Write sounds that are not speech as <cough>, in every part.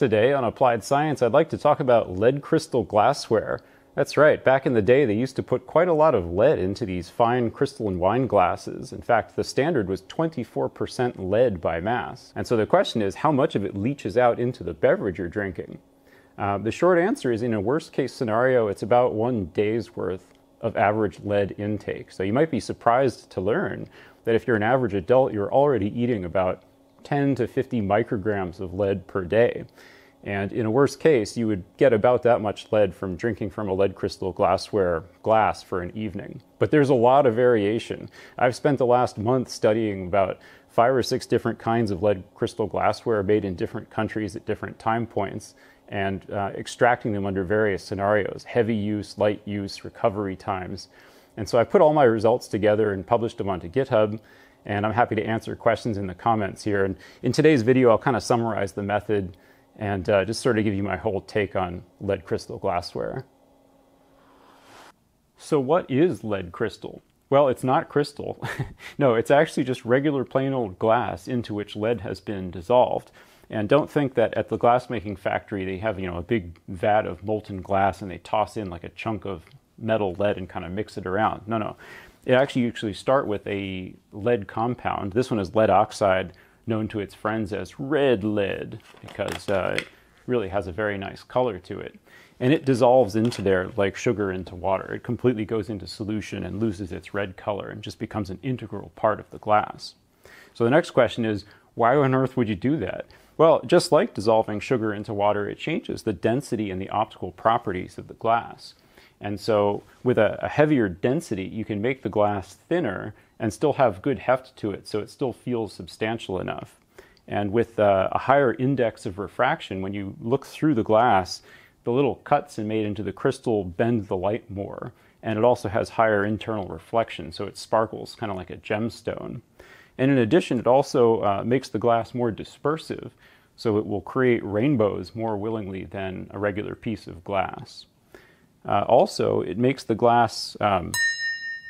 Today on Applied Science, I'd like to talk about lead crystal glassware. That's right, back in the day, they used to put quite a lot of lead into these fine crystalline wine glasses. In fact, the standard was 24% lead by mass. And so the question is, how much of it leaches out into the beverage you're drinking? Uh, the short answer is in a worst case scenario, it's about one day's worth of average lead intake. So you might be surprised to learn that if you're an average adult, you're already eating about 10 to 50 micrograms of lead per day. And in a worst case, you would get about that much lead from drinking from a lead crystal glassware glass for an evening. But there's a lot of variation. I've spent the last month studying about five or six different kinds of lead crystal glassware made in different countries at different time points and uh, extracting them under various scenarios heavy use, light use, recovery times. And so I put all my results together and published them onto GitHub and I'm happy to answer questions in the comments here. And in today's video, I'll kind of summarize the method and uh, just sort of give you my whole take on lead crystal glassware. So what is lead crystal? Well, it's not crystal. <laughs> no, it's actually just regular plain old glass into which lead has been dissolved. And don't think that at the glassmaking factory they have, you know, a big vat of molten glass and they toss in like a chunk of metal lead and kind of mix it around. No, no it actually usually start with a lead compound. This one is lead oxide, known to its friends as red lead, because uh, it really has a very nice color to it. And it dissolves into there like sugar into water. It completely goes into solution and loses its red color and just becomes an integral part of the glass. So the next question is, why on earth would you do that? Well, just like dissolving sugar into water, it changes the density and the optical properties of the glass. And so with a, a, heavier density, you can make the glass thinner and still have good heft to it, so it still feels substantial enough. And with uh, a higher index of refraction, when you look through the glass, the little cuts and made into the crystal bend the light more. And it also has higher internal reflection, so it sparkles kind of like a gemstone. And in addition, it also uh, makes the glass more dispersive, so it will create rainbows more willingly than a regular piece of glass. Uh, also, it makes the glass um,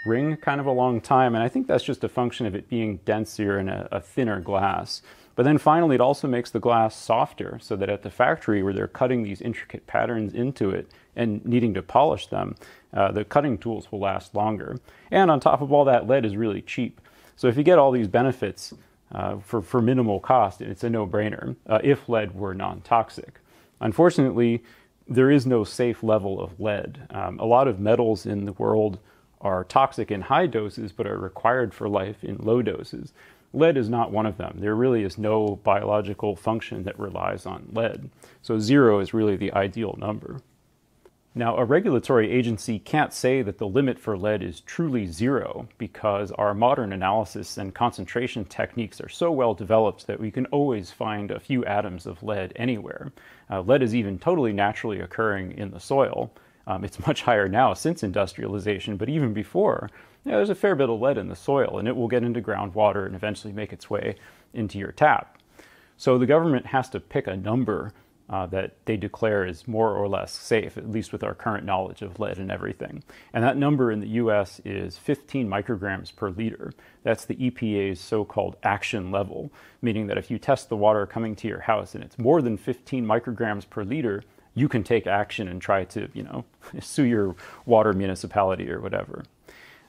ring kind of a long time, and I think that's just a function of it being denser and a, a, thinner glass. But then finally, it also makes the glass softer, so that at the factory where they're cutting these intricate patterns into it and needing to polish them, uh, the cutting tools will last longer. And on top of all that, lead is really cheap. So if you get all these benefits uh, for, for minimal cost, it's a no-brainer uh, if lead were non-toxic. Unfortunately, there is no safe level of lead. Um, a lot of metals in the world are toxic in high doses but are required for life in low doses. Lead is not one of them. There really is no biological function that relies on lead. So zero is really the ideal number. Now, a regulatory agency can't say that the limit for lead is truly zero because our modern analysis and concentration techniques are so well developed that we can always find a few atoms of lead anywhere. Uh, lead is even totally naturally occurring in the soil. Um, it's <laughs> much higher now since industrialization, but even before, yeah, there's a fair bit of lead in the soil and it will get into groundwater and eventually make its way into your tap. So the government has to pick a number uh, that they declare is more or less safe, at least with our current knowledge of lead and everything. And that number in the US is 15 micrograms per liter. That's the EPA's so called action level, meaning that if you test the water coming to your house and it's more than 15 micrograms per liter, you can take action and try to, you know, <laughs> sue your water municipality or whatever.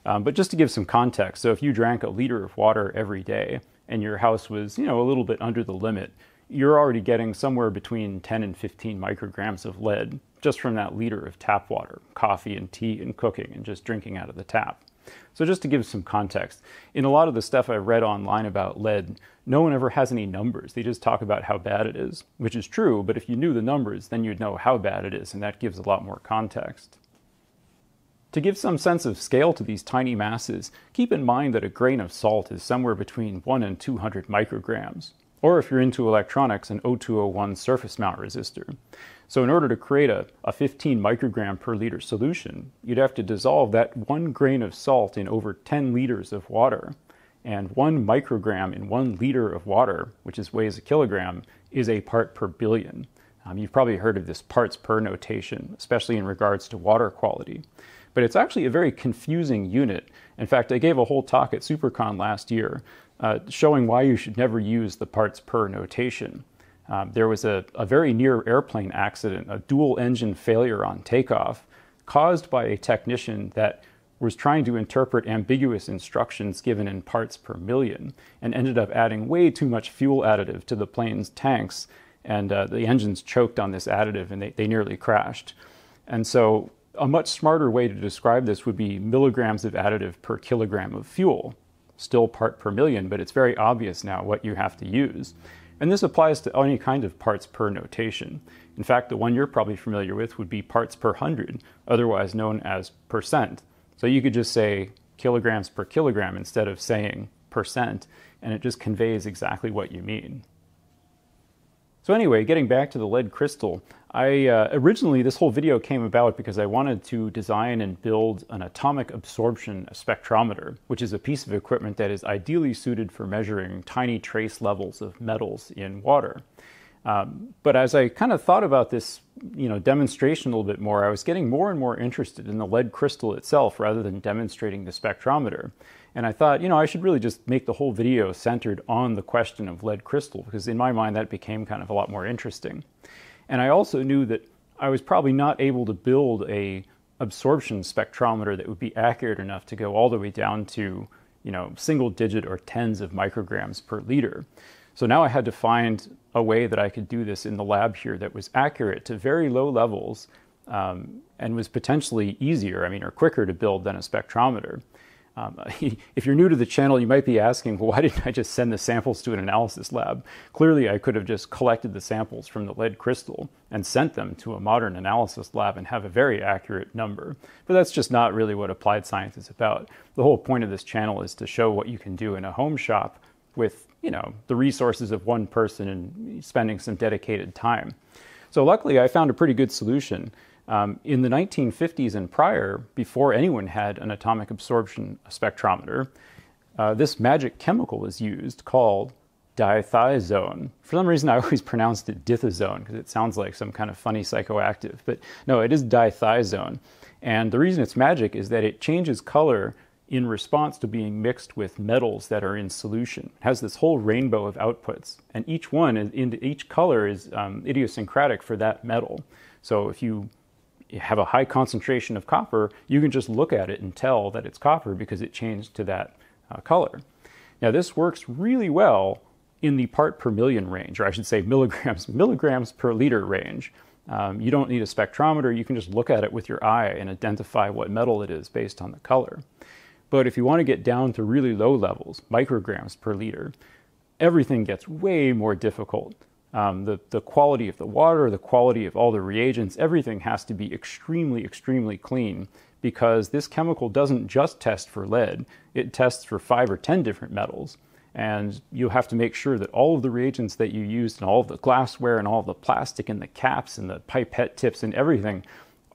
Um, but just to give some context, so if you drank a liter of water every day and your house was, you know, a little bit under the limit, you're already getting somewhere between 10 and 15 micrograms of lead just from that liter of tap water, coffee and tea and cooking and just drinking out of the tap. So just to give some context, in a lot of the stuff I've read online about lead, no one ever has any numbers. They just talk about how bad it is, which is true, but if you knew the numbers, then you'd know how bad it is, and that gives a lot more context. To give some sense of scale to these tiny masses, keep in mind that a grain of salt is somewhere between 1 and 200 micrograms or if you're into electronics, an 0201 surface mount resistor. So in order to create a, a 15 microgram per liter solution, you'd have to dissolve that one grain of salt in over 10 liters of water. And one microgram in one liter of water, which is weighs a kilogram, is a part per billion. Um, you've probably heard of this parts per notation, especially in regards to water quality. But it's actually a very confusing unit. In fact, I gave a whole talk at SuperCon last year uh, showing why you should never use the parts per notation. um, there was a, a very near airplane accident, a dual engine failure on takeoff, caused by a technician that was trying to interpret ambiguous instructions given in parts per million and ended up adding way too much fuel additive to the plane's tanks. And uh, the engines choked on this additive and they, they nearly crashed. And so, a much smarter way to describe this would be milligrams of additive per kilogram of fuel. Still part per million, but it's very obvious now what you have to use. And this applies to any kind of parts per notation. In fact, the one you're probably familiar with would be parts per hundred, otherwise known as percent. So you could just say kilograms per kilogram instead of saying percent, and it just conveys exactly what you mean. So anyway, getting back to the lead crystal, I uh, originally this whole video came about because I wanted to design and build an atomic absorption spectrometer, which is a piece of equipment that is ideally suited for measuring tiny trace levels of metals in water. Um, but as I kind of thought about this, you know, demonstration a little bit more, I was getting more and more interested in the lead crystal itself rather than demonstrating the spectrometer. And I thought, you know, I should really just make the whole video centered on the question of lead crystal because in my mind that became kind of a lot more interesting. And I also knew that I was probably not able to build a absorption spectrometer that would be accurate enough to go all the way down to, you know, single digit or tens of micrograms per liter. So now I had to find a way that I could do this in the lab here that was accurate to very low levels um, and was potentially easier, I mean, or quicker to build than a spectrometer. Um, <laughs> if you're new to the channel, you might be asking, well, why didn't I just send the samples to an analysis lab? Clearly, I could have just collected the samples from the lead crystal and sent them to a modern analysis lab and have a very accurate number. But that's just not really what applied science is about. The whole point of this channel is to show what you can do in a home shop with you know the resources of one person and spending some dedicated time. So luckily, I found a pretty good solution. Um, in the 1950s and prior, before anyone had an atomic absorption spectrometer, uh, this magic chemical was used called dithiazone. For some reason, I <laughs> always pronounced it dithazone because it sounds like some kind of funny psychoactive. But no, it is dithiazone. And the reason it's magic is that it changes color in response to being mixed with metals that are in solution. It has this whole rainbow of outputs, and each one, in, each color is um, idiosyncratic for that metal. So if you have a high concentration of copper, you can just look at it and tell that it's copper because it changed to that uh, color. Now this works really well in the part per million range, or I should say milligrams, <laughs> milligrams per liter range. Um, you don't need a spectrometer, you can just look at it with your eye and identify what metal it is based on the color. But if you want to get down to really low levels, micrograms per liter, everything gets way more difficult. Um, the, the quality of the water, the quality of all the reagents, everything has to be extremely, extremely clean because this chemical doesn't just test for lead, it tests for five or 10 different metals. And you have to make sure that all of the reagents that you used and all of the glassware and all of the plastic and the caps and the pipette tips and everything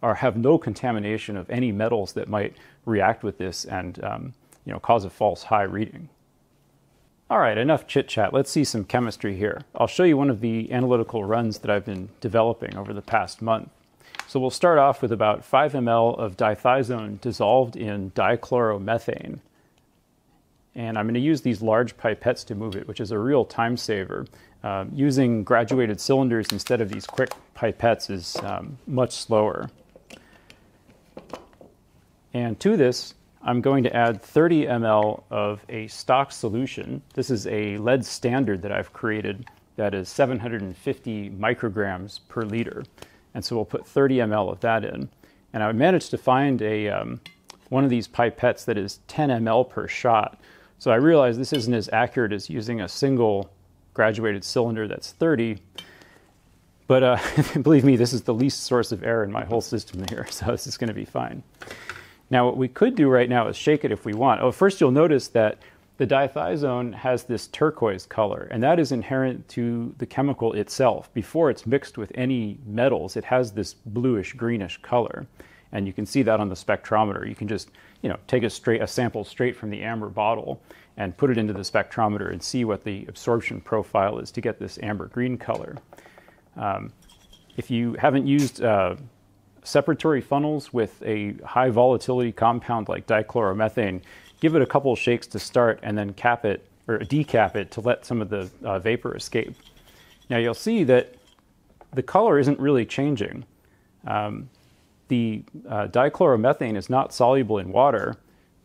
are have no contamination of any metals that might react with this and um, you know cause a false high reading. All right, enough chit chat. Let's see some chemistry here. I'll show you one of the analytical runs that I've been developing over the past month. So we'll start off with about 5 ml of dithiazone dissolved in dichloromethane. And I'm going to use these large pipettes to move it, which is a real time saver. Um, using graduated cylinders instead of these quick pipettes is um, much slower. And to this, I'm going to add 30 ml of a stock solution. This is a lead standard that I've created that is 750 micrograms per liter. And so we'll put 30 ml of that in. And I managed to find a, um, one of these pipettes that is 10 ml per shot. So I realized this isn't as accurate as using a single graduated cylinder that's 30. But uh, <laughs> believe me, this is the least source of error in my whole system here, <laughs> so this is going to be fine. Now, what we could do right now is shake it if we want. Oh, first you'll notice that the dithiazone has this turquoise color, and that is inherent to the chemical itself. Before it's mixed with any metals, it has this bluish greenish color. And you can see that on the spectrometer. You can just, you know, take a straight a sample straight from the amber bottle and put it into the spectrometer and see what the absorption profile is to get this amber green color. Um, if you haven't used uh, separatory funnels with a high volatility compound like dichloromethane, give it a couple shakes to start and then cap it or decap it to let some of the uh, vapor escape. Now you'll see that the color isn't really changing. Um, the uh, dichloromethane is not soluble in water,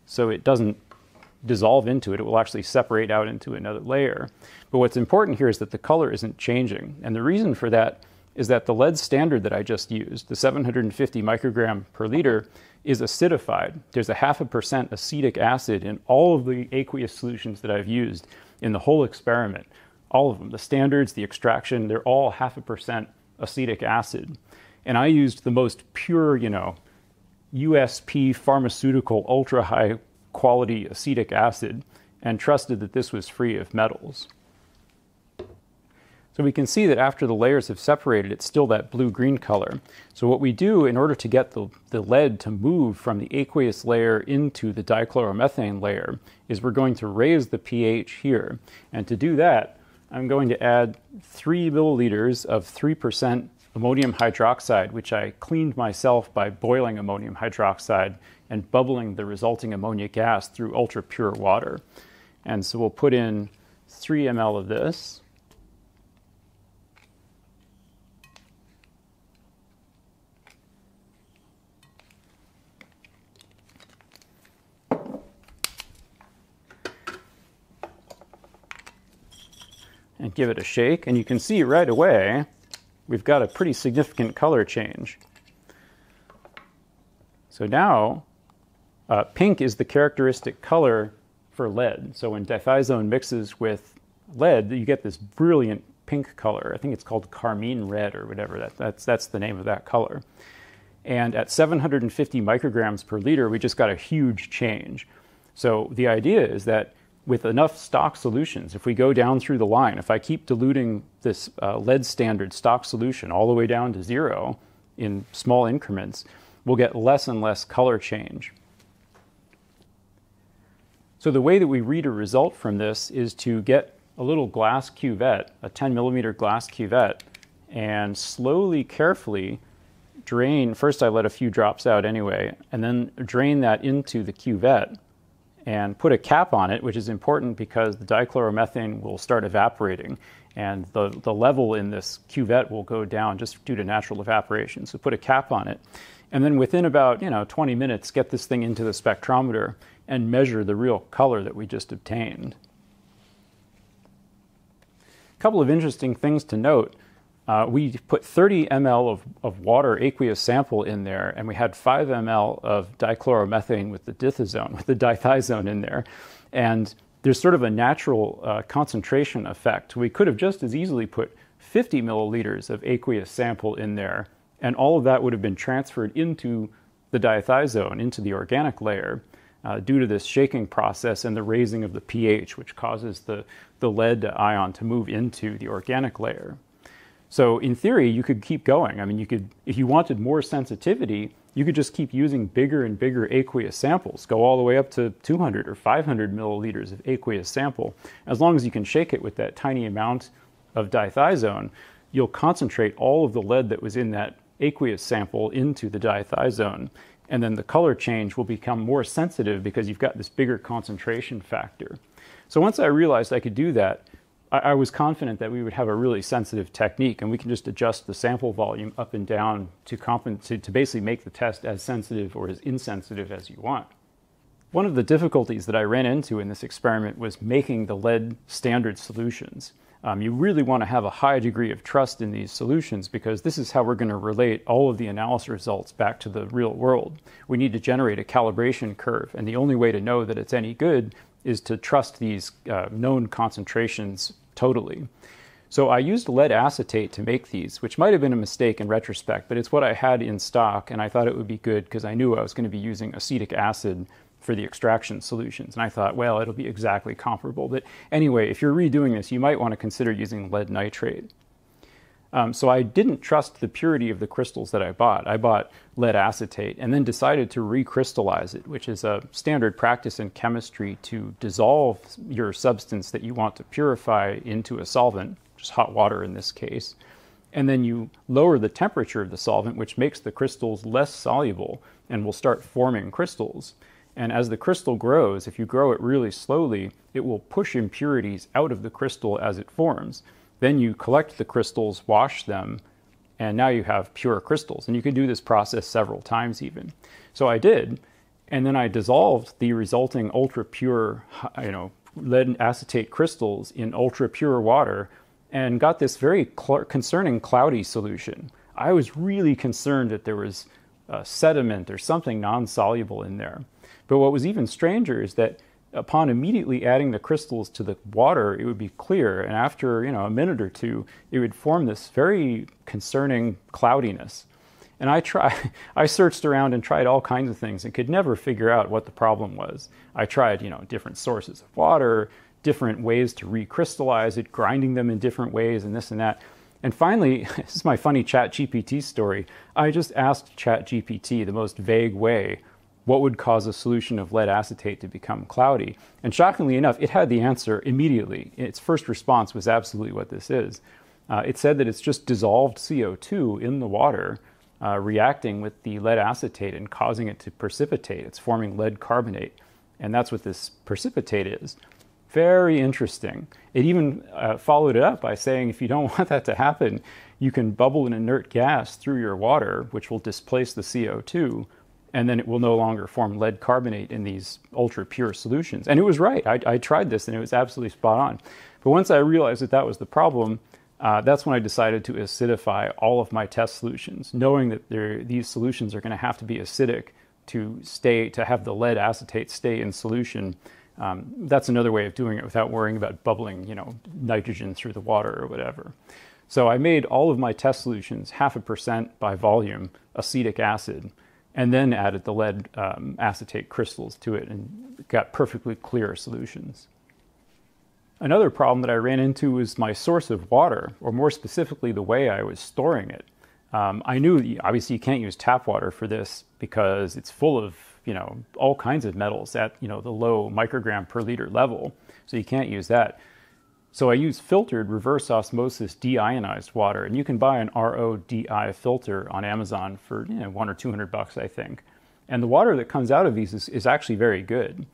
so it doesn't dissolve into it. It will actually separate out into another layer. But what's important here is that the color isn't changing. And the reason for that is that the lead standard that I just used, the 750 microgram per liter, is acidified. There's a half a percent acetic acid in all of the aqueous solutions that I've used in the whole experiment. All of them, the standards, the extraction, they're all half a percent acetic acid. And I used the most pure, you know, USP pharmaceutical ultra high quality acetic acid and trusted that this was free of metals. So we can see that after the layers have separated, it's still that blue-green color. So what we do in order to get the, the lead to move from the aqueous layer into the dichloromethane layer is we're going to raise the pH here. And to do that, I'm going to add 3 milliliters of 3% ammonium hydroxide, which I cleaned myself by boiling ammonium hydroxide and bubbling the resulting ammonia gas through ultra pure water. And so we'll put in 3 ml of this. And give it a shake. And you can see right away we've got a pretty significant color change. So now uh, pink is the characteristic color for lead. So when dithizone mixes with lead, you get this brilliant pink color. I think it's called carmine red or whatever. That, that's, that's the name of that color. And at 750 micrograms per liter, we just got a huge change. So the idea is that with enough stock solutions, if we go down through the line, if I keep diluting this uh, lead standard stock solution all the way down to zero in small increments, we'll get less and less color change. So the way that we read a result from this is to get a little glass cuvette, a 10 millimeter glass cuvette, and slowly, carefully drain. First, I let a few drops out anyway, and then drain that into the cuvette and put a cap on it, which is important because the dichloromethane will start evaporating and the, the level in this cuvette will go down just due to natural evaporation. So put a cap on it. And then within about you know 20 minutes, get this thing into the spectrometer and measure the real color that we just obtained. A couple of interesting things to note. Uh, we put 30 ml of, of water aqueous sample in there, and we had 5 ml of dichloromethane with the dithazone, <laughs> with the dithizone in there. And there's sort of a natural uh, concentration effect. We could have just as easily put 50 milliliters of aqueous sample in there, and all of that would have been transferred into the dithizone, into the organic layer, uh, due to this shaking process and the raising of the pH, which causes the, the lead ion to move into the organic layer. So in theory, you could keep going. I mean, you could, if you wanted more sensitivity, you could just keep using bigger and bigger aqueous samples, go all the way up to 200 or 500 milliliters of aqueous sample. As long as you can shake it with that tiny amount of dithizone, you'll concentrate all of the lead that was in that aqueous sample into the dithizone. And then the color change will become more sensitive because you've got this bigger concentration factor. So once I realized I could do that, I, I was confident that we would have a really sensitive technique and we can just adjust the sample volume up and down to, compensate, to basically make the test as sensitive or as insensitive as you want. One of the difficulties that I ran into in this experiment was making the lead standard solutions. Um, you really want to have a high degree of trust in these solutions because this is how we're going to relate all of the analysis results back to the real world. We need to generate a calibration curve, and the only way to know that it's any good is to trust these uh, known concentrations totally. So I used lead acetate to make these, which might have been a mistake in retrospect, but it's what I had in stock, and I thought it would be good because I knew I was going to be using acetic acid for the extraction solutions. And I thought, well, it'll be exactly comparable. But anyway, if you're redoing this, you might want to consider using lead nitrate. Um, so I didn't trust the purity of the crystals that I bought. I bought lead acetate and then decided to recrystallize it, which is a standard practice in chemistry to dissolve your substance that you want to purify into a solvent, just hot water in this case. And then you lower the temperature of the solvent, which makes the crystals less soluble and will start forming crystals. And as the crystal grows, if you grow it really slowly, it will push impurities out of the crystal as it forms. Then you collect the crystals, wash them, and now you have pure crystals. And you can do this process several times even. So I did, and then I dissolved the resulting ultra pure, you know, lead acetate crystals in ultra pure water and got this very cl- concerning cloudy solution. I was really concerned that there was uh, sediment or something non soluble in there. But what was even stranger is that upon immediately adding the crystals to the water, it would be clear, and after you know a minute or two, it would form this very concerning cloudiness. And I tried, <laughs> I searched around and tried all kinds of things and could never figure out what the problem was. I tried, you know, different sources of water, different ways to recrystallize it, grinding them in different ways, and this and that. And finally, <laughs> this is my funny Chat GPT story. I just asked Chat GPT the most vague way what would cause a solution of lead acetate to become cloudy. And shockingly enough, it had the answer immediately. Its first response was absolutely what this is. Uh, it said that it's just dissolved CO2 in the water uh, reacting with the lead acetate and causing it to precipitate. It's forming lead carbonate. And that's what this precipitate is. Very interesting. It even uh, followed it up by saying if you don't <laughs> want that to happen, you can bubble an inert gas through your water, which will displace the CO2 and then it will no longer form lead carbonate in these ultra pure solutions. And it was right. I, I, tried this and it was absolutely spot on. But once I realized that that was the problem, uh, that's when I decided to acidify all of my test solutions, knowing that these solutions are going to have to be acidic to stay to have the lead acetate stay in solution. Um, that's another way of doing it without worrying about bubbling, you know, nitrogen through the water or whatever. So I made all of my test solutions half a percent by volume acetic acid and then added the lead um, acetate crystals to it and got perfectly clear solutions. Another problem that I ran into was my source of water, or more specifically, the way I was storing it. Um, I knew obviously you can't use tap water for this because it's full of you know all kinds of metals at you know the low microgram per liter level, so you can't use that. So I use filtered reverse osmosis deionized water, and you can buy an RODI filter on Amazon for you know, one or two hundred bucks, I think. And the water that comes out of these is, is actually very good.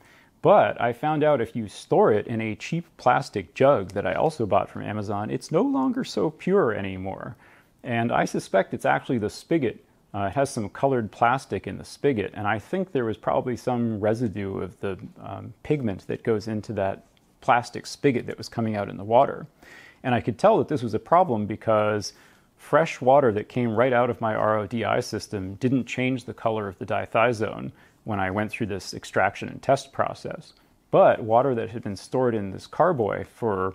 But I found out if you store it in a cheap plastic jug that I also bought from Amazon, it's no longer so pure anymore. And I suspect it's actually the spigot. Uh, it has some colored plastic in the spigot, and I think there was probably some residue of the um, pigment that goes into that plastic spigot that was coming out in the water. And I could tell that this was a problem because fresh water that came right out of my RODI system didn't change the color of the dithiazone when I went through this extraction and test process. But water that had been stored in this carboy for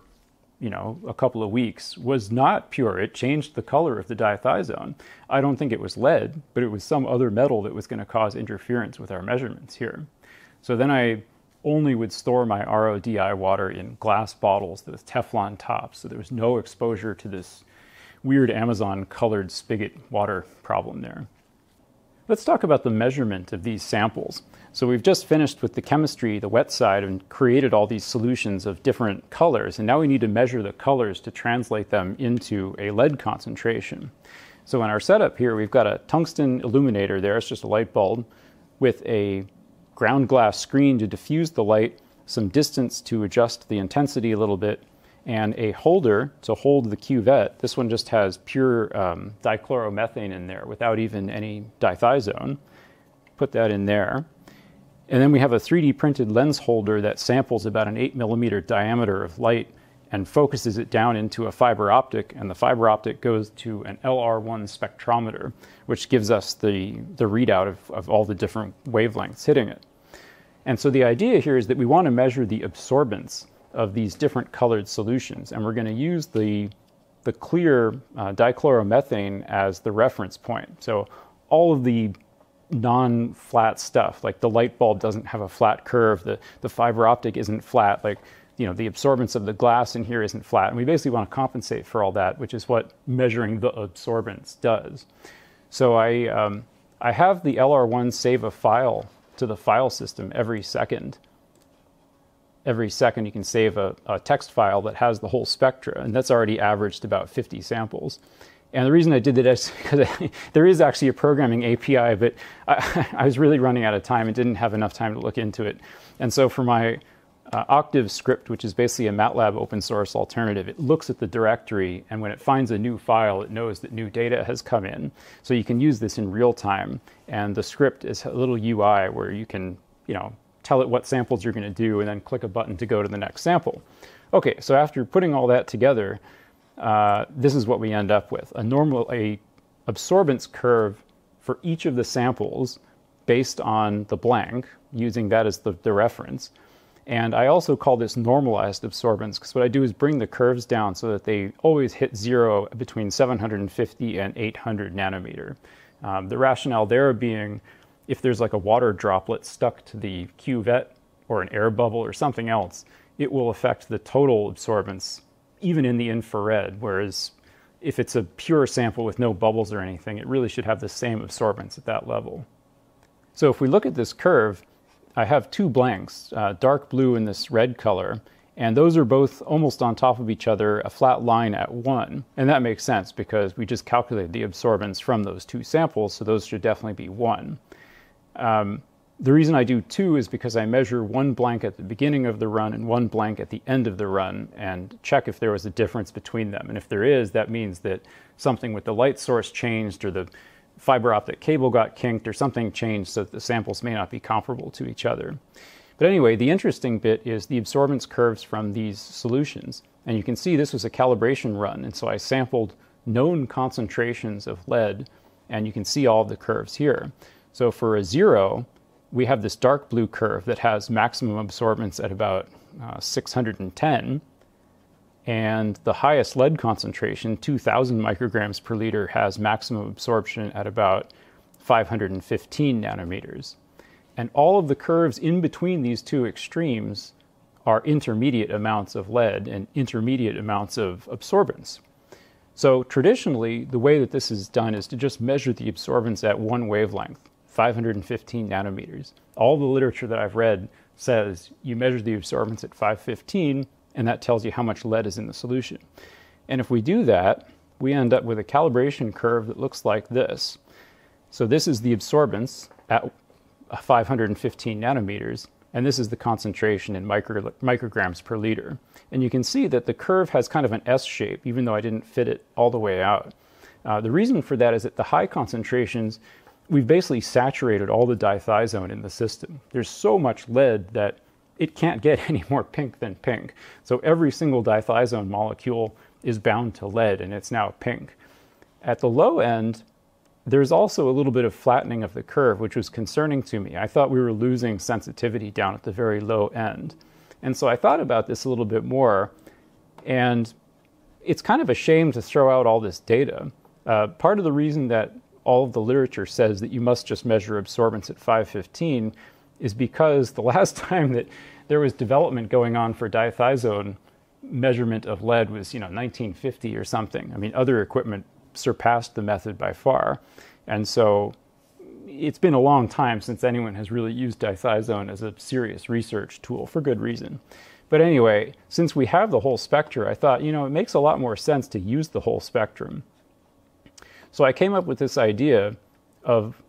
you know, a couple of weeks was not pure. It changed the color of the dithiazone. I don't think it was lead, but it was some other metal that was going to cause interference with our measurements here. So then I only would store my RODI water in glass bottles with Teflon tops, so there was no exposure to this weird Amazon colored spigot water problem there. Let's talk about the measurement of these samples. So we've just finished with the chemistry, the wet side, and created all these solutions of different colors, and now we need to measure the colors to translate them into a lead concentration. So in our setup here, we've got a tungsten illuminator there, it's just a light bulb, with a ground glass screen to diffuse the light, some distance to adjust the intensity a little bit, and a holder to hold the cuvette. This one just has pure um, dichloromethane in there without even any dithiazone. Put that in there. And then we have a 3D printed lens holder that samples about an 8 millimeter diameter of light and focuses it down into a fiber optic, and the fiber optic goes to an LR1 spectrometer, which gives us the, the readout of, of all the different wavelengths hitting it. And so the idea here is that we want to measure the absorbance of these different colored solutions, and we're going to use the, the clear uh, dichloromethane as the reference point. So all of the non-flat stuff, like the light bulb doesn't have a flat curve, the, the fiber optic isn't flat, like you know, the absorbance of the glass in here isn't flat. And we basically want to compensate for all that, which is what measuring the absorbance does. So I, um, I have the LR1 save a file to the file system every second. Every second you can save a, a text file that has the whole spectra, and that's already averaged about 50 samples. And the reason I did that is <laughs> because <laughs> there is actually a programming API, but I, <laughs> I, was really running out of time and didn't have enough time to look into it. And so for my uh, Octave script, which is basically a MATLAB open source alternative. It looks at the directory, and when it finds a new file, it knows that new data has come in. So you can use this in real time. And the script is a little UI where you can, you know, tell it what samples you're going to do, and then click a button to go to the next sample. Okay, so after putting all that together, uh, this is what we end up with: a normal, a absorbance curve for each of the samples based on the blank, using that as the, the reference. And I also call this normalized absorbance because what I do is bring the curves down so that they always hit zero between 750 and 800 nanometer. Um, the rationale there being if there's like a water droplet stuck to the cuvette or an air bubble or something else, it will affect the total absorbance even in the infrared, whereas if it's a pure sample with no bubbles or anything, it really should have the same absorbance at that level. So if we look at this curve, I have two blanks, uh, dark blue and this red color, and those are both almost on top of each other, a flat line at one. And that makes sense because we just calculated the absorbance from those two samples, so those should definitely be one. Um, the reason I do two is because I measure one blank at the beginning of the run and one blank at the end of the run and check if there was a difference between them. And if there is, that means that something with the light source changed or the fiber optic cable got kinked or something changed so that the samples may not be comparable to each other. But anyway, the interesting bit is the absorbance curves from these solutions. And you can see this was a calibration run. And so I sampled known concentrations of lead, and you can see all the curves here. So for a zero, we have this dark blue curve that has maximum absorbance at about uh, 610 and the highest lead concentration, 2,000 micrograms per liter, has maximum absorption at about 515 nanometers. And all of the curves in between these two extremes are intermediate amounts of lead and intermediate amounts of absorbance. So traditionally, the way that this is done is to just measure the absorbance at one wavelength, 515 nanometers. All the literature that I've read says you measure the absorbance at 515 and that tells you how much lead is in the solution. And if we do that, we end up with a calibration curve that looks like this. So this is the absorbance at 515 nanometers, and this is the concentration in micro, micrograms per liter. And you can see that the curve has kind of an S shape, even though I didn't fit it all the way out. Uh, the reason for that is that the high concentrations, we've basically saturated all the dithiazone in the system. There's so much lead that it can't get <laughs> any more pink than pink. So every single dithiazone molecule is bound to lead and it's now pink. At the low end, there's also a little bit of flattening of the curve, which was concerning to me. I thought we were losing sensitivity down at the very low end. And so I thought about this a little bit more, and it's kind of a shame to throw out all this data. Uh, part of the reason that all of the literature says that you must just measure absorbance at 515 is because the <laughs> last time that there was development going on for dithiazone measurement of lead was, you know, 1950 or something. I mean, other equipment surpassed the method by far. And so it's been a long time since anyone has really used dithiazone as a serious research tool for good reason. But anyway, since we have the whole spectrum, I thought, you know, it makes a lot more sense to use the whole spectrum. So I came up with this idea of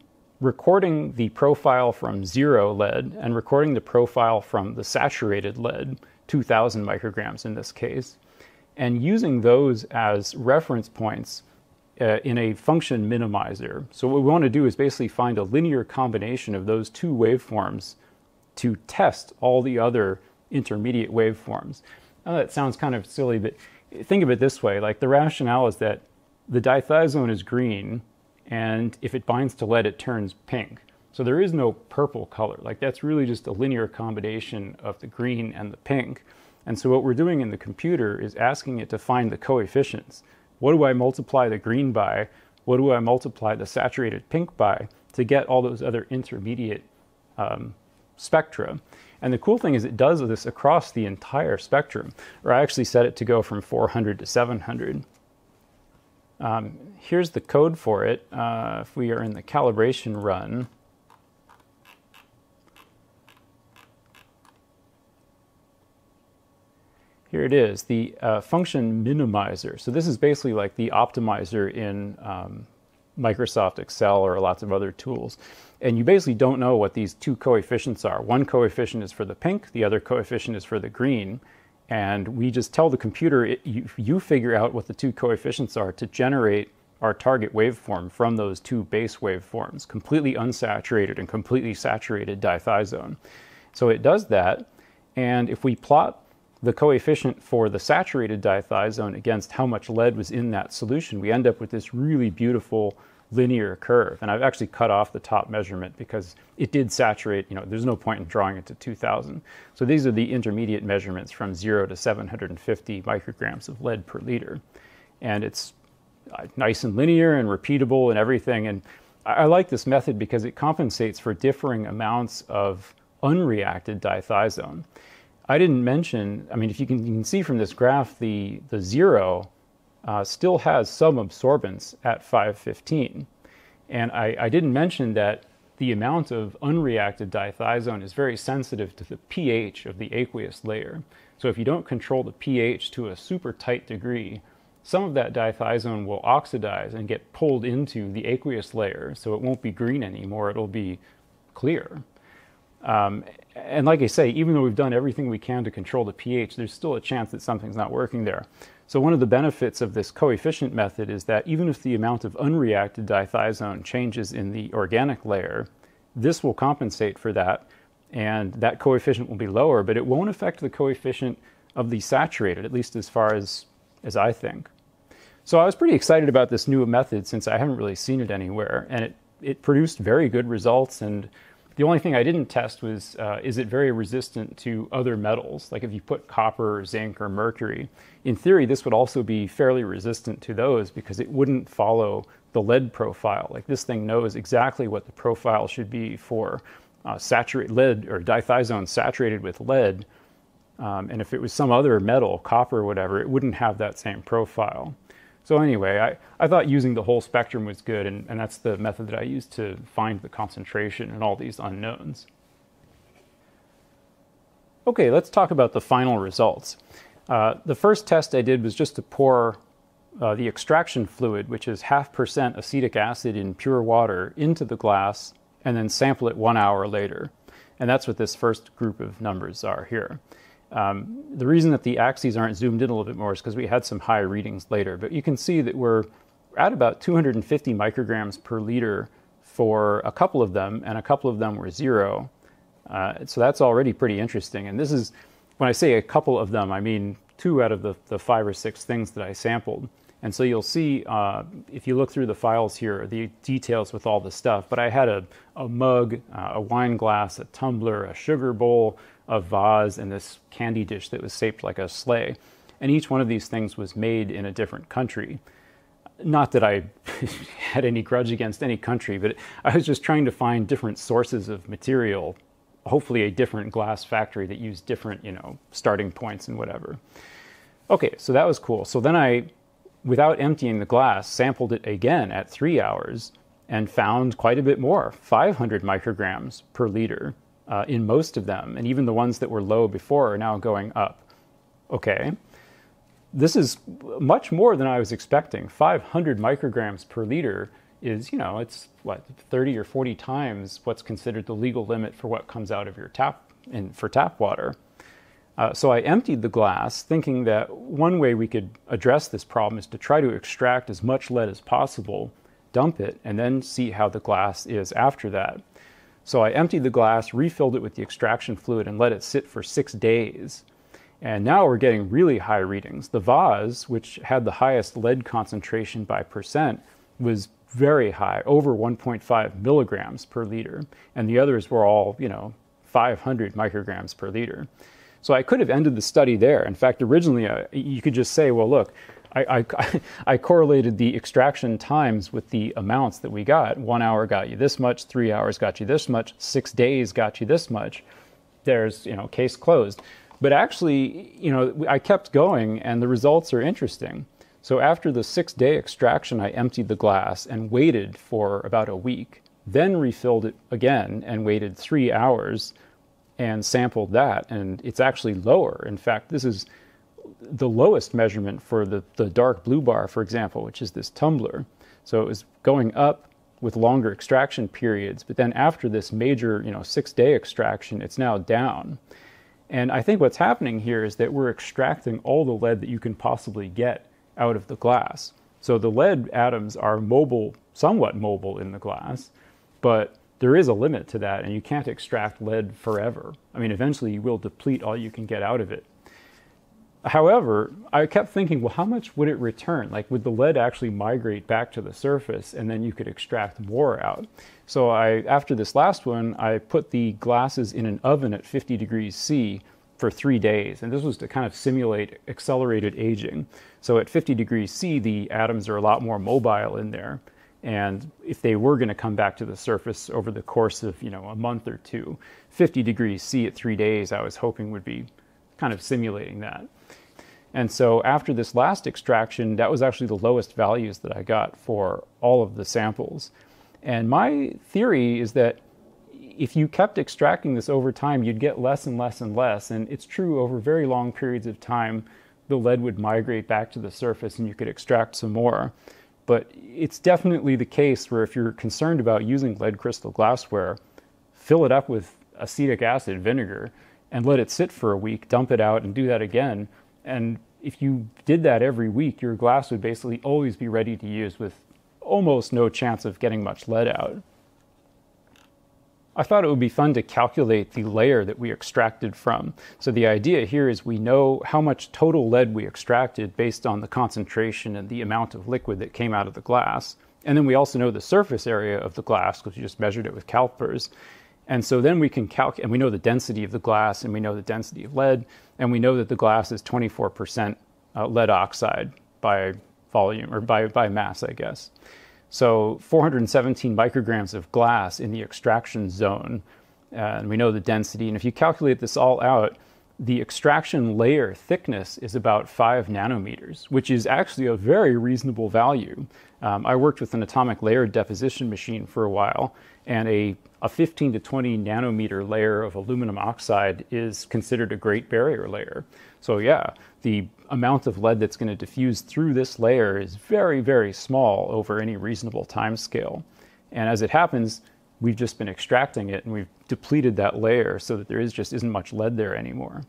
recording the profile from zero lead and recording the profile from the saturated lead, 2000 micrograms in this case, and using those as reference points uh, in a function minimizer. So what we want to do is basically find a linear combination of those two waveforms to test all the other intermediate waveforms. Now that sounds kind of silly, but think of it this way, like the rationale is that the dithiazone is green and if it binds to lead, it turns pink. So there is no purple color. Like that's really just a linear combination of the green and the pink. And so what we're doing in the computer is asking it to find the coefficients. What do I multiply the green by? What do I multiply the saturated pink by to get all those other intermediate um, spectra? And the cool thing is it does this across the entire spectrum, or I actually set it to go from 400 to 700. Um, here's the code for it. Uh, if we are in the calibration run, here it is, the uh, function minimizer. So this is basically like the optimizer in, um, Microsoft Excel or lots of other tools. And you basically don't know what these two coefficients are. One coefficient is for the pink, the other coefficient is for the green. And we just tell the computer, it, you, you figure out what the two coefficients are to generate our target waveform from those two base waveforms, completely unsaturated and completely saturated dithiazone. So it does that, and if we plot the coefficient for the saturated dithiazone against how much lead was in that solution, we end up with this really beautiful linear curve. And I've actually cut off the top measurement because it did saturate, you know, there's no point in drawing it to 2000. So these are the intermediate measurements from 0 to 750 micrograms of lead per liter. And it's uh, nice and linear and repeatable and everything. And I like this method because it compensates for differing amounts of unreacted dithiazone. I didn't mention, I mean, if you can, you can see from this graph, the, the zero uh, still has some absorbance at 515. And I, I, didn't mention that the amount of unreacted dithiazone is very sensitive to the pH of the aqueous layer. So if you don't control the pH to a super tight degree, some of that dithiazone will oxidize and get pulled into the aqueous layer, so it won't be green anymore, it'll be clear. Um, and like I say, even though we've done everything we can to control the pH, there's still a chance that something's not working there. So one of the benefits of this coefficient method is that even if the amount of unreacted dithiazone changes in the organic layer, this will compensate for that, and that coefficient will be lower, but it won't affect the coefficient of the saturated, at least as far as, as I think. So I was pretty excited about this new method since I haven't really seen it anywhere, and it, it produced very good results and the only thing I didn't test was uh, is it very resistant to other metals? Like if you put copper, or zinc, or mercury, in theory, this would also be fairly resistant to those because it wouldn't follow the lead profile. Like this thing knows exactly what the profile should be for uh, saturated lead or dithiazone saturated with lead. Um, and if it was some other metal, copper or whatever, it wouldn't have that same profile. So anyway, I, I thought using the whole spectrum was good, and, and that's the method that I used to find the concentration and all these unknowns. Okay, let's talk about the final results. Uh, the first test I did was just to pour uh, the extraction fluid, which is half percent acetic acid in pure water, into the glass and then sample it one hour later. And that's what this first group of numbers are here. Um, the reason that the axes aren't zoomed in a little bit more is because we had some high readings later, but you can see that we're at about 250 micrograms per liter for a couple of them, and a couple of them were zero. Uh, so that's already pretty interesting. And this is, when I say a couple of them, I mean two out of the, the five or six things that I sampled. And so you'll see, uh, if you look through the files here, the details with all the stuff. But I had a, a mug, uh, a wine glass, a tumbler, a sugar bowl, a vase and this candy dish that was shaped like a sleigh. And each one of these things was made in a different country. Not that I <laughs> had any grudge against any country, but I was just trying to find different sources of material, hopefully a different glass factory that used different, you know, starting points and whatever. Okay, so that was cool. So then I, without emptying the glass, sampled it again at three hours and found quite a bit more 500 micrograms per liter uh, in most of them, and even the ones that were low before are now going up. Okay, this is much more than I was expecting. 500 micrograms per liter is, you know, it's what 30 or 40 times what's considered the legal limit for what comes out of your tap in, for tap water. Uh, so I emptied the glass, thinking that one way we could address this problem is to try to extract as much lead as possible, dump it, and then see how the glass is after that. So I emptied the glass, refilled it with the extraction fluid, and let it sit for six days. And now we're getting really high readings. The vase, which had the highest lead concentration by percent, was very high, over 1.5 milligrams per liter. And the others were all, you know, 500 micrograms per liter. So I could have ended the study there. In fact, originally uh, you could just say, well, look, I, I, <laughs> I, correlated the extraction times with the amounts that we got. One hour got you this much, three hours got you this much, six days got you this much. There's, you know, case closed. But actually, you know, I kept going and the results are interesting. So after the six day extraction, I emptied the glass and waited for about a week, then refilled it again and waited three hours and sampled that. And it's actually lower. In fact, this is the lowest measurement for the, the dark blue bar, for example, which is this tumbler. So it was going up with longer extraction periods, but then after this major, you know, six-day extraction, it's now down. And I think what's happening here is that we're extracting all the lead that you can possibly get out of the glass. So the lead atoms are mobile, somewhat mobile in the glass, but there is a limit to that, and you can't extract lead forever. I mean, eventually you will deplete all you can get out of it. However, I kept thinking, well, how much would it return? Like, would the lead actually migrate back to the surface and then you could extract more out? So, I, after this last one, I put the glasses in an oven at 50 degrees C for three days. And this was to kind of simulate accelerated aging. So, at 50 degrees C, the atoms are a lot more mobile in there. And if they were going to come back to the surface over the course of, you know, a month or two, 50 degrees C at three days, I was hoping would be kind of simulating that. And so after this last extraction, that was actually the lowest values that I got for all of the samples. And my theory is that if you kept extracting this over time, you'd get less and less and less. And it's true over very long periods of time, the lead would migrate back to the surface and you could extract some more. But it's definitely the case where if you're concerned about using lead crystal glassware, fill it up with acetic acid vinegar and let it sit for a week, dump it out, and do that again and if you did that every week, your glass would basically always be ready to use with almost no chance of getting much lead out. I thought it would be fun to calculate the layer that we extracted from. So the idea here is we know how much total lead we extracted based on the concentration and the amount of liquid that came out of the glass. And then we also know the surface area of the glass because we just measured it with calipers. And so then we can calculate, and we know the density of the glass, and we know the density of lead, and we know that the glass is 24% uh, lead oxide by volume, or by, by mass, I guess. So 417 micrograms of glass in the extraction zone, uh, and we know the density. And if you calculate this all out, the extraction layer thickness is about five nanometers, which is actually a very reasonable value. Um, I worked with an atomic layer deposition machine for a while, and a, a 15 to 20 nanometer layer of aluminum oxide is considered a great barrier layer. So, yeah, the amount of lead that's going to diffuse through this layer is very, very small over any reasonable time scale. And as it happens, we've just been extracting it and we've depleted that layer so that there is just isn't much lead there anymore.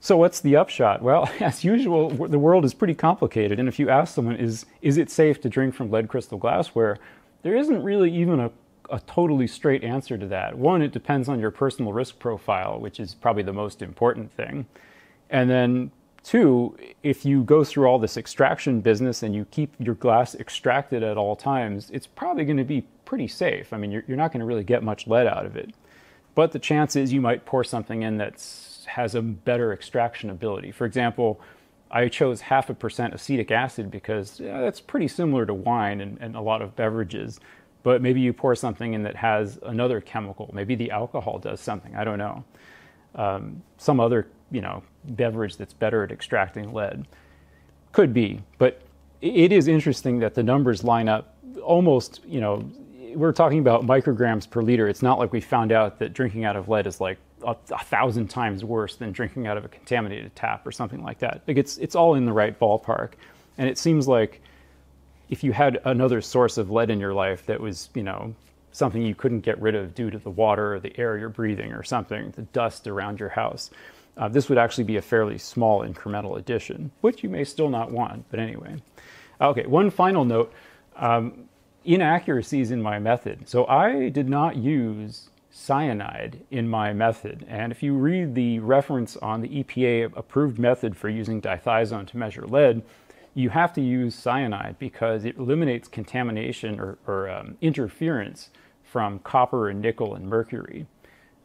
So what's the upshot? Well, <laughs> as usual, the world is pretty complicated. And if you ask someone, is, is it safe to drink from lead crystal glassware? There isn't really even a, a totally straight answer to that. One, it depends on your personal risk profile, which is probably the most important thing. And then Two, if you go through all this extraction business and you keep your glass extracted at all times, it's probably going to be pretty safe. I mean, you're, you're not going to really get much lead out of it. But the chance is you might pour something in that has a better extraction ability. For example, I chose half a percent acetic acid because yeah, that's pretty similar to wine and, and a lot of beverages. But maybe you pour something in that has another chemical. Maybe the alcohol does something. I don't know. Um, some other you know beverage that's better at extracting lead. Could be, but it is interesting that the numbers line up almost, you know, we're talking about micrograms per liter. It's not like we found out that drinking out of lead is like a, a, thousand times worse than drinking out of a contaminated tap or something like that. Like it's it's all in the right ballpark, and it seems like if you had another source of lead in your life that was you know something you couldn't get rid of due to the water or the air you're breathing or something, the dust around your house, uh, this would actually be a fairly small incremental addition, which you may still not want, but anyway. Okay, one final note um, inaccuracies in my method. So I did not use cyanide in my method. And if you read the reference on the EPA approved method for using dithizone to measure lead, you have to use cyanide because it eliminates contamination or, or um, interference from copper and nickel and mercury.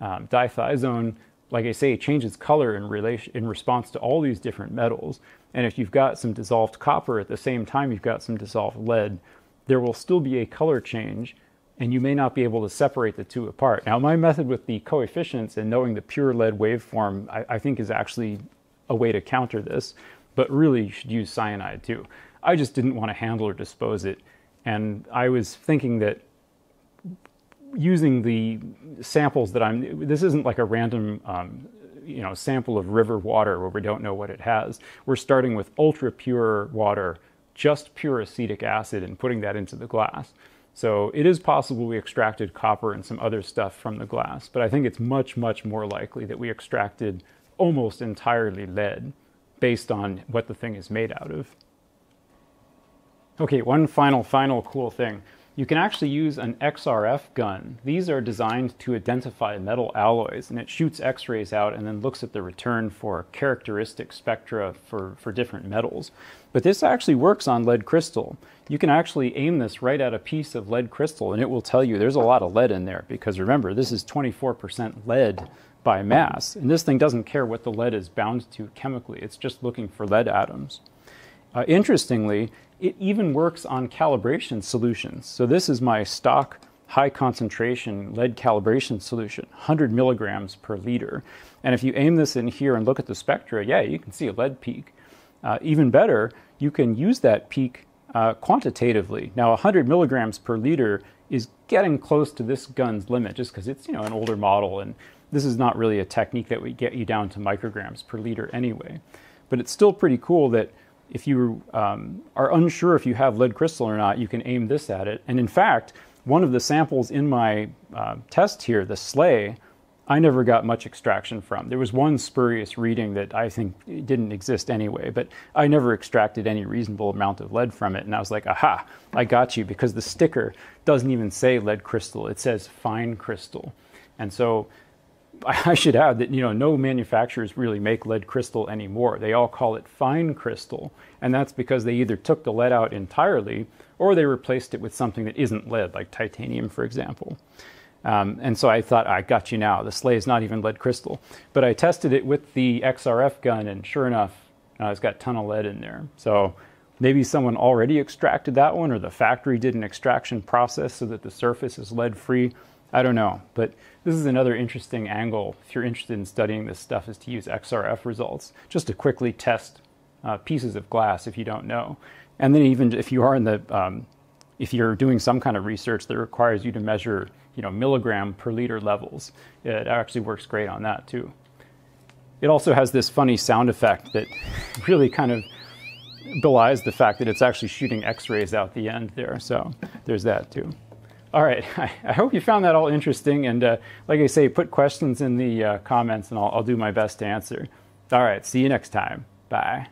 Um, dithizone like I say, it changes color in relation in response to all these different metals. And if you've got some dissolved copper at the same time you've got some dissolved lead, there will still be a color change and you may not be able to separate the two apart. Now, my method with the coefficients and knowing the pure lead waveform, I, I think is actually a way to counter this, but really you should use cyanide too. I just didn't want to handle or dispose it. And I was thinking that using the samples that I'm, this isn't like a random, um, you know, sample of river water where we don't know what it has. We're starting with ultra pure water, just pure acetic acid and putting that into the glass. So it is possible we extracted copper and some other stuff from the glass, but I think it's much, much more likely that we extracted almost entirely lead based on what the thing is made out of. Okay, one final, final cool thing. You can actually use an XRF gun. These are designed to identify metal alloys, and it shoots X-rays out and then looks at the return for characteristic spectra for, for different metals. But this actually works on lead crystal. You can actually aim this right at a piece of lead crystal, and it will tell you there's a lot of lead in there, because remember, this is 24% lead by mass, and this thing doesn't care what the lead is bound to chemically, it's just looking for lead atoms. Uh, interestingly, it even works on calibration solutions. So this is my stock high concentration lead calibration solution, 100 milligrams per liter. And if you aim this in here and look at the spectra, yeah, you can see a lead peak. Uh, even better, you can use that peak uh, quantitatively. Now, 100 milligrams per liter is getting close to this gun's limit just because it's you know an older model and this is not really a technique that would get you down to micrograms per liter anyway. But it's still pretty cool that if you um, are unsure if you have lead crystal or not, you can aim this at it. And in fact, one of the samples in my uh, test here, the SLAE, I never got much extraction from. There was one spurious reading that I think didn't exist anyway, but I never extracted any reasonable amount of lead from it. And I was like, aha, I got you because the sticker doesn't even say lead crystal, it says fine crystal. And so I should add that you know no manufacturers really make lead crystal anymore. They all call it fine crystal, and that's because they either took the lead out entirely or they replaced it with something that isn't lead, like titanium, for example. Um, and so I thought, I got you now. The sleigh is not even lead crystal. But I tested it with the XRF gun, and sure enough, uh, it's got a ton of lead in there. So maybe someone already extracted that one, or the factory did an extraction process so that the surface is lead free. I don't know, but this is another interesting angle if you're interested in studying this stuff is to use XRF results just to quickly test uh, pieces of glass if you don't know. And then even if you are in the, um, if you're doing some kind of research that requires you to measure, you know, milligram per liter levels, it actually works great on that too. It also has this funny sound effect that <laughs> really kind of belies the fact that it's actually shooting X-rays out the end there. So there's that too. All right. <laughs> I hope you found that all interesting. And uh, like I say, put questions in the uh, comments and I'll, I'll do my best to answer. All right. See you next time. Bye.